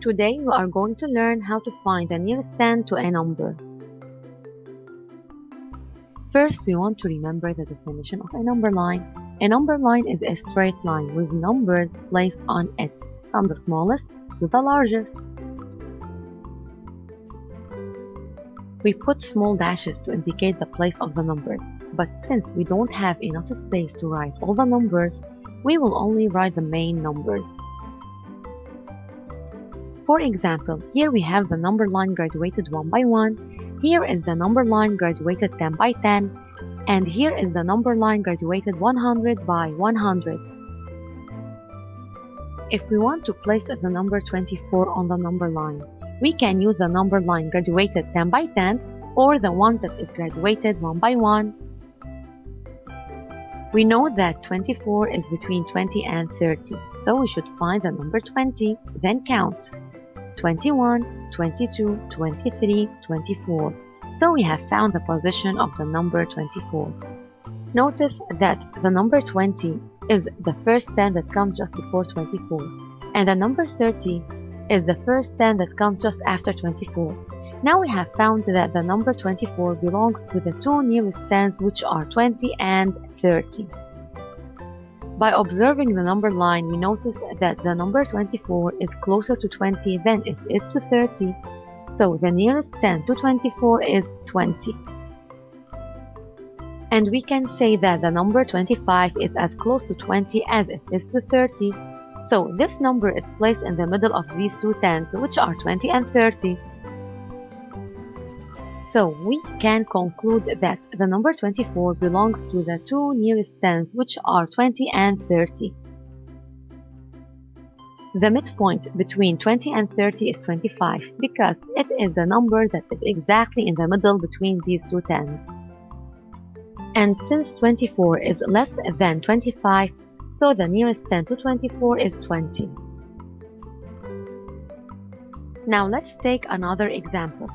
Today we are going to learn how to find the nearest 10 to a number. First, we want to remember the definition of a number line. A number line is a straight line with numbers placed on it, from the smallest to the largest. We put small dashes to indicate the place of the numbers, but since we don't have enough space to write all the numbers, we will only write the main numbers. For example, here we have the number line graduated 1 by 1, here is the number line graduated 10 by 10, and here is the number line graduated 100 by 100. If we want to place the number 24 on the number line, we can use the number line graduated 10 by 10 or the one that is graduated 1 by 1. We know that 24 is between 20 and 30, so we should find the number 20, then count. 21, 22, 23, 24. So we have found the position of the number 24. Notice that the number 20 is the first 10 that comes just before 24, and the number 30 is the first 10 that comes just after 24. Now we have found that the number 24 belongs to the two nearest tens which are 20 and 30. By observing the number line, we notice that the number 24 is closer to 20 than it is to 30, so the nearest 10 to 24 is 20. And we can say that the number 25 is as close to 20 as it is to 30, so this number is placed in the middle of these two tens, which are 20 and 30. So we can conclude that the number 24 belongs to the two nearest tens, which are 20 and 30. The midpoint between 20 and 30 is 25 because it is the number that is exactly in the middle between these two tens. And since 24 is less than 25, so the nearest 10 to 24 is 20. Now let's take another example.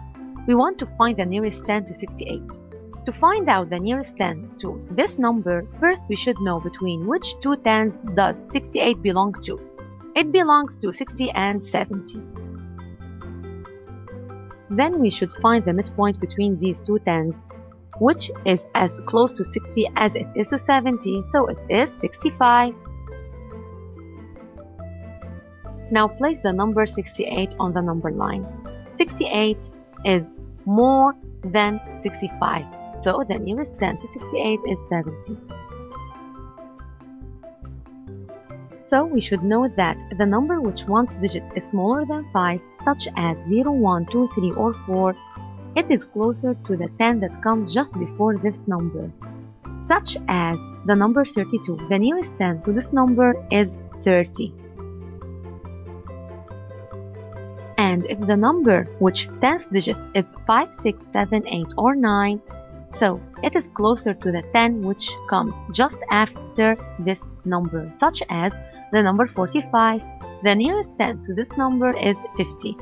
We want to find the nearest 10 to 68. To find out the nearest 10 to this number, first we should know between which two tens does 68 belong to. It belongs to 60 and 70. Then we should find the midpoint between these two tens which is as close to 60 as it is to 70, so it is 65. Now place the number 68 on the number line. 68 is more than 65, so the nearest 10 to 68 is 70. So we should know that the number which one digit is smaller than 5, such as 0, 1, 2, 3, or 4, it is closer to the 10 that comes just before this number, such as the number 32. The nearest 10 to this number is 30. And if the number which 10th digit is 5, 6, 7, 8, or 9, so it is closer to the 10 which comes just after this number, such as the number 45. The nearest 10 to this number is 50.